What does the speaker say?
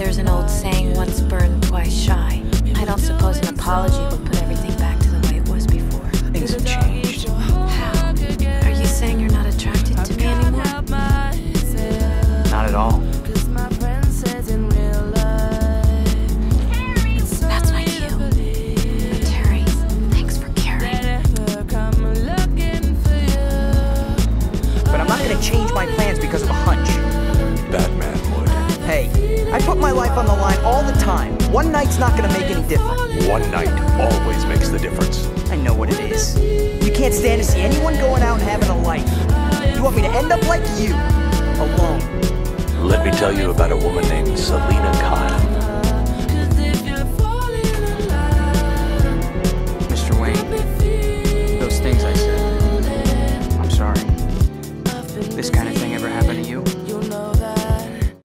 There's an old saying, once burned, twice shy. I don't suppose an apology would put everything back to the way it was before. Things have changed. How? Are you saying you're not attracted to me anymore? Not at all. That's my cue. But thanks for caring. But I'm not gonna change my plans because of a hunch. Batman would. Hey, I put my life on the line all the time. One night's not gonna make any difference. One night always makes the difference. I know what it is. You can't stand to see anyone going out and having a life. You want me to end up like you, alone. Let me tell you about a woman named Selina Kyle. Mr. Wayne, those things I said. I'm sorry. This kind of